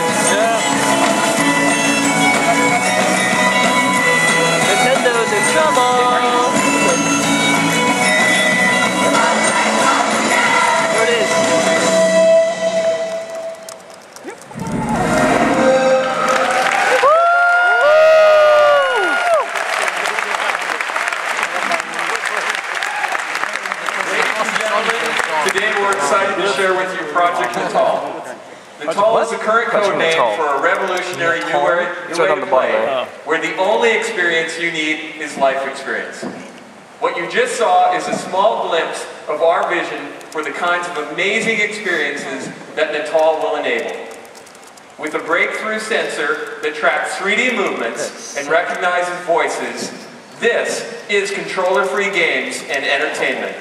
boards. Life experience. What you just saw is a small glimpse of our vision for the kinds of amazing experiences that Natal will enable. With a breakthrough sensor that tracks 3D movements and recognizes voices, this is controller-free games and entertainment.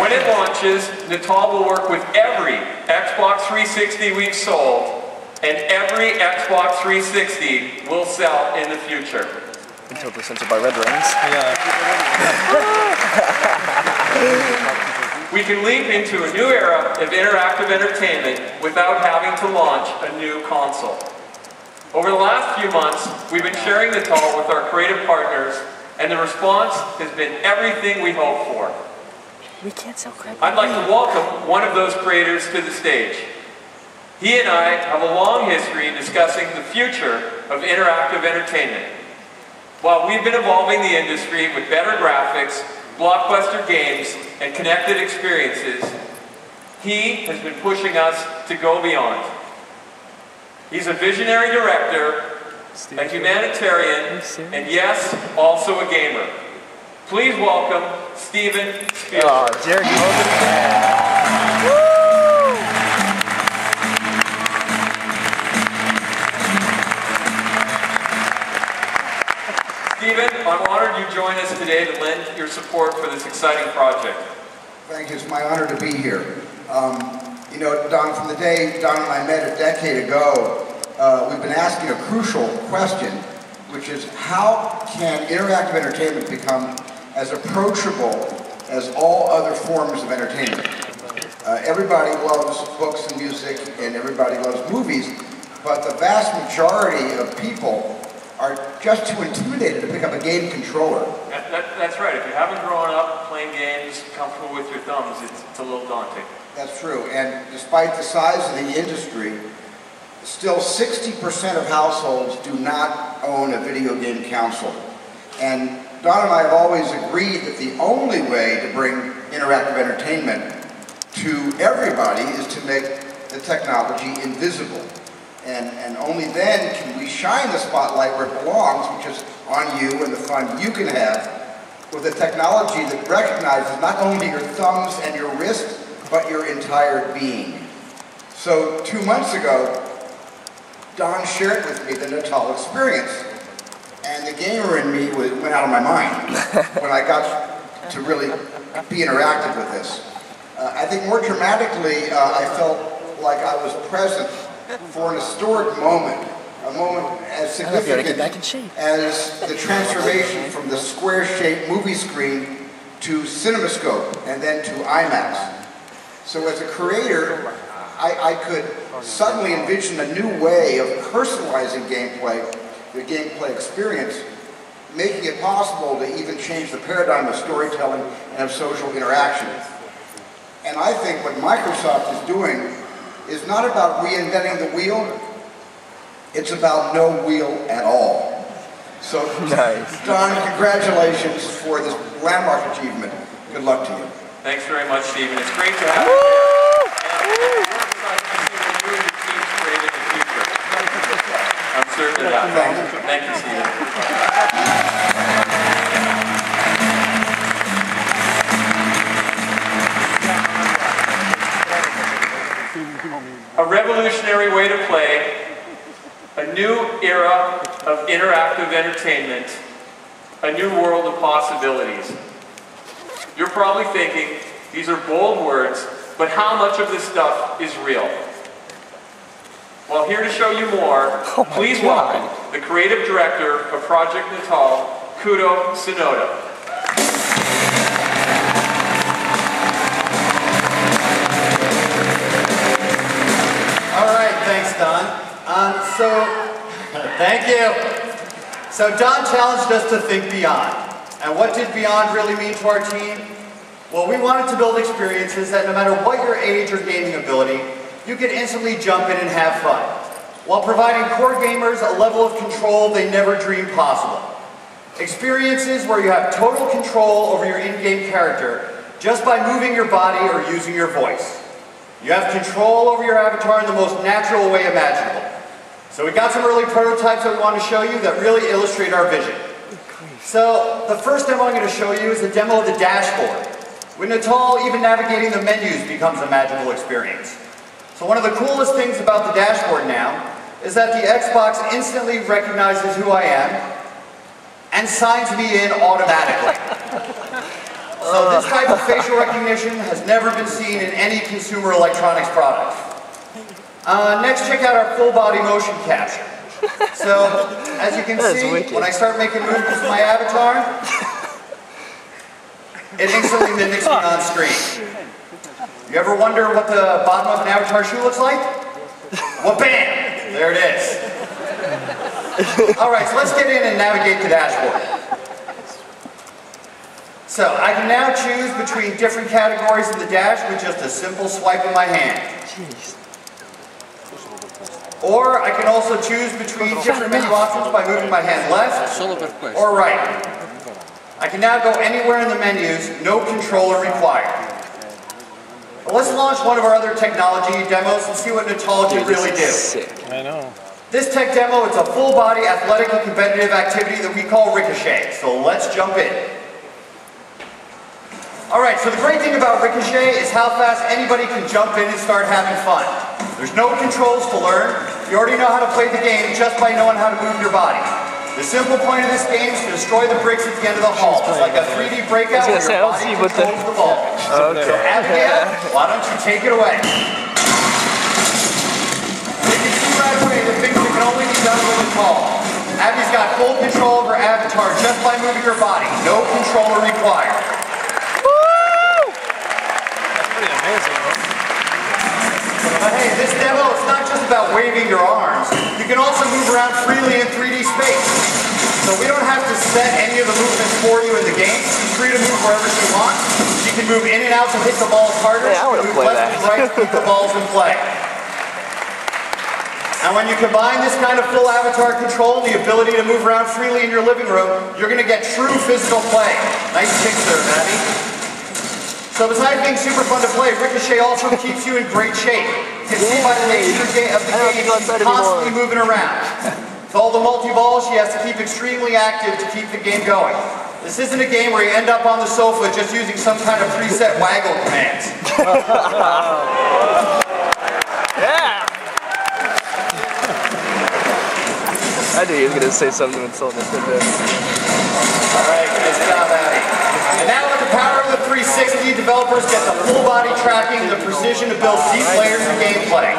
When it launches, Natal will work with every Xbox 360 we've sold, and every Xbox 360 will sell in the future. Until the sensor by red rings. We can leap into a new era of interactive entertainment without having to launch a new console. Over the last few months, we've been sharing Natal with our creative partners, and the response has been everything we hoped for. We can't sell. I'd like to welcome one of those creators to the stage. He and I have a long history in discussing the future of interactive entertainment. While we've been evolving the industry with better graphics, blockbuster games, and connected experiences, he has been pushing us to go beyond. He's a visionary director, a humanitarian, and yes, also a gamer. Please welcome Steven Spielberg. Oh, Jared Logan. Steven, I'm honored you joined us today to lend your support for this exciting project. Thank you. It's my honor to be here. Um, you know, Don, from the day Don and I met a decade ago, uh, we've been asking a crucial question, which is how can interactive entertainment become as approachable as all other forms of entertainment? Uh, everybody loves books and music, and everybody loves movies, but the vast majority of people are just too intimidated to pick up a game controller. That, that, that's right. If you haven't grown up playing games comfortable with your thumbs, it's, it's a little daunting. That's true, and despite the size of the industry, still 60% of households do not own a video game console. And Don and I have always agreed that the only way to bring interactive entertainment to everybody is to make the technology invisible. And, and only then can we shine the spotlight where it belongs, which is on you and the fun you can have with a technology that recognizes not only your thumbs and your wrist, but your entire being. So two months ago, Don shared with me the Natal experience, the gamer in me went out of my mind when I got to really be interactive with this. Uh, I think more dramatically, uh, I felt like I was present for an historic moment, a moment as I hope you gotta get significant back in shape. as the transformation from the square-shaped movie screen to CinemaScope and then to IMAX. So as a creator, I, I could suddenly envision a new way of personalizing gameplay, the gameplay experience, making it possible to even change the paradigm of storytelling and of social interaction. And I think what Microsoft is doing is not about reinventing the wheel, it's about no wheel at all. So, Nice. Don, congratulations for this landmark achievement. Good luck to you. Thanks very much, Steven. It's great to have you. era of interactive entertainment, a new world of possibilities. You're probably thinking, these are bold words, but how much of this stuff is real? Well, here to show you more, oh please God. welcome the creative director of Project Natal, Kudo Tsunoda. All right, thanks, Don. Um, so thank you. So Don challenged us to think beyond. And what did beyond really mean to our team? Well, we wanted to build experiences that no matter what your age or gaming ability, you could instantly jump in and have fun, while providing core gamers a level of control they never dreamed possible. Experiences where you have total control over your in-game character just by moving your body or using your voice. You have control over your avatar in the most natural way imaginable. So we got some early prototypes that we want to show you that really illustrate our vision. So the first demo I'm going to show you is a demo of the dashboard. With Natal, even navigating the menus becomes a magical experience. So one of the coolest things about the dashboard now is that the Xbox instantly recognizes who I am and signs me in automatically. So this type of oh. facial recognition has never been seen in any consumer electronics product. Uh, next, check out our full body motion capture. So, as you can see, wicked. when I start making moves with my avatar, it instantly mimics me on screen. You ever wonder what the bottom of an avatar shoe looks like? Well, bam! There it is. All right, so let's get in and navigate the dashboard. So I can now choose between different categories in the dash with just a simple swipe of my hand. Jeez. Or I can also choose between different menu options by moving my hand left Solo per questo. or right. I can now go anywhere in the menus, no controller required. Well, let's launch one of our other technology demos and see what Natal can Dude, really this is do. Sick. I know. This tech demo, it's a full body athletic and competitive activity that we call Ricochet. So let's jump in. All right, so the great thing about Ricochet is how fast anybody can jump in and start having fun. There's no controls to learn. You already know how to play the game just by knowing how to move your body. The simple point of this game is to destroy the bricks at the end of the hall. It's like a 3D breakout where gonna say, I your body see what the- the ball. Okay. So Abigail, why don't you take it away? You can see right away the things that can only be done with a ball. Abby's got full control of her avatar just by moving her body. No controller required. That's pretty amazing. Hey, this demo, it's not just about waving your arms. You can also move around freely in 3D space. So we don't have to set any of the movements for you in the game. You're free to move wherever you want. You can move in and out to hit the balls harder. Yeah, I You wanna can play left that. and right to keep the balls in play. And when you combine this kind of full avatar control and the ability to move around freely in your living room, you're going to get true physical play. Nice kick there, Abby. So besides being super fun to play, Ricochet also keeps you in great shape. You can see by the nature of the I don't have to game, go she's constantly anymore. moving around. With all the multi-balls, she has to keep extremely active to keep the game going. This isn't a game where you end up on the sofa just using some kind of preset waggle commands. Yeah. I knew he was gonna say something insulting to this. All right, good job, Abby. And now with the power of the 360, developers get the full body tracking and the precision to build deep layers of gameplay.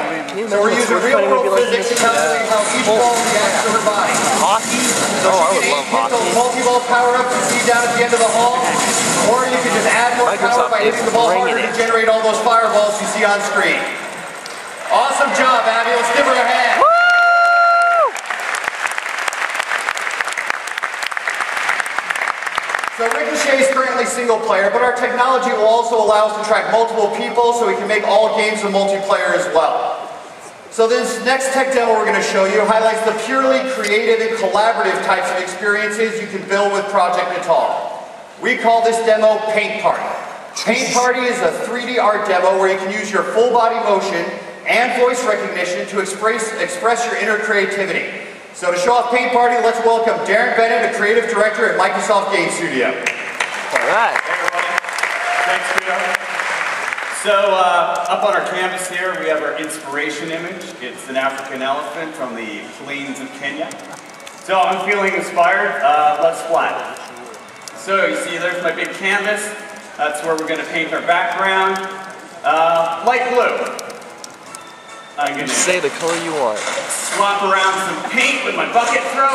So we're using real world physics to calculate how each ball reacts to her body. Hockey? So Oh, I would love hit those hockey. multi-ball power-ups you see down at the end of the hall, or you can just add more power by hitting the ball harder to generate all those fireballs you see on screen. Awesome job, Abby. Let's give her a hand. So Single player, but our technology will also allow us to track multiple people so we can make all games a multiplayer as well. So this next tech demo we're going to show you highlights the purely creative and collaborative types of experiences you can build with Project Natal. We call this demo Paint Party. Paint Party is a 3D art demo where you can use your full body motion and voice recognition to express, express your inner creativity. So to show off Paint Party, let's welcome Darren Bennett, a creative director at Microsoft Game Studio. All right. Hey everybody. Thanks, Vito. So uh, up on our canvas here, we have our inspiration image. It's an African elephant from the plains of Kenya. So I'm feeling inspired. Uh, let's fly. So you see, there's my big canvas. That's where we're going to paint our background. Uh, light blue. I'm going to Say the color you want. swap around some paint with my bucket throw.